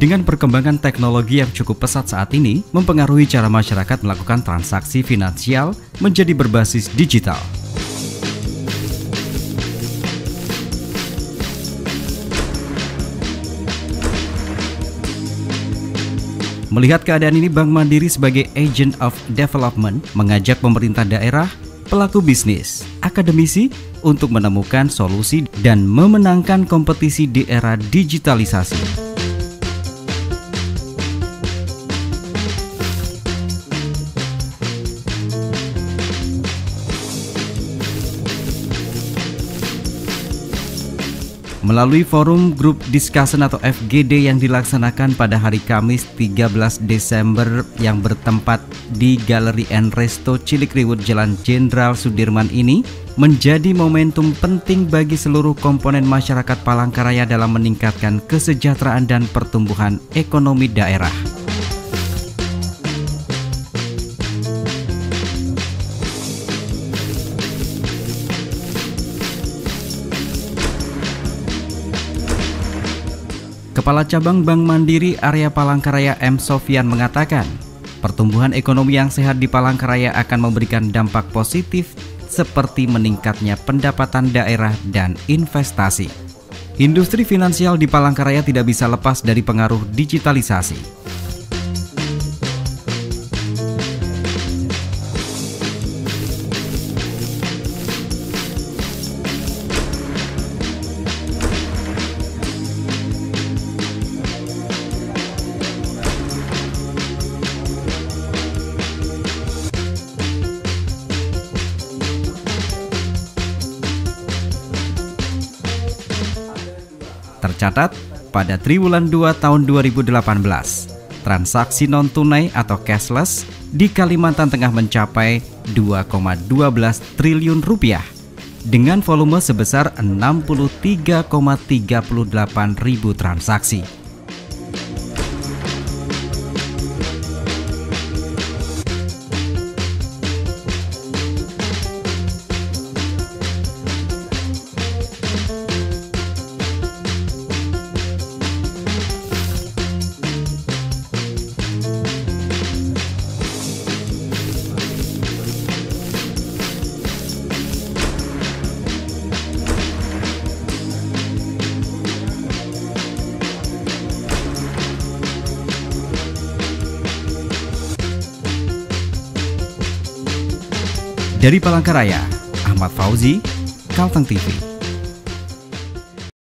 Dengan perkembangan teknologi yang cukup pesat saat ini, mempengaruhi cara masyarakat melakukan transaksi finansial menjadi berbasis digital. Melihat keadaan ini, Bank Mandiri sebagai agent of development mengajak pemerintah daerah, pelaku bisnis, akademisi untuk menemukan solusi dan memenangkan kompetisi di era digitalisasi. Melalui forum Group Discussion atau FGD yang dilaksanakan pada hari Kamis 13 Desember yang bertempat di Galeri Enresto Cilikriwut Jalan Jenderal Sudirman ini menjadi momentum penting bagi seluruh komponen masyarakat Palangkaraya dalam meningkatkan kesejahteraan dan pertumbuhan ekonomi daerah. Kepala Cabang Bank Mandiri Area Palangkaraya M. Sofian mengatakan, pertumbuhan ekonomi yang sehat di Palangkaraya akan memberikan dampak positif seperti meningkatnya pendapatan daerah dan investasi. Industri finansial di Palangkaraya tidak bisa lepas dari pengaruh digitalisasi. Tercatat, pada triwulan 2 tahun 2018, transaksi non-tunai atau cashless di Kalimantan Tengah mencapai 2,12 triliun rupiah dengan volume sebesar 63,38 ribu transaksi. Dari Palangkaraya, Ahmad Fauzi, Kalteng TV.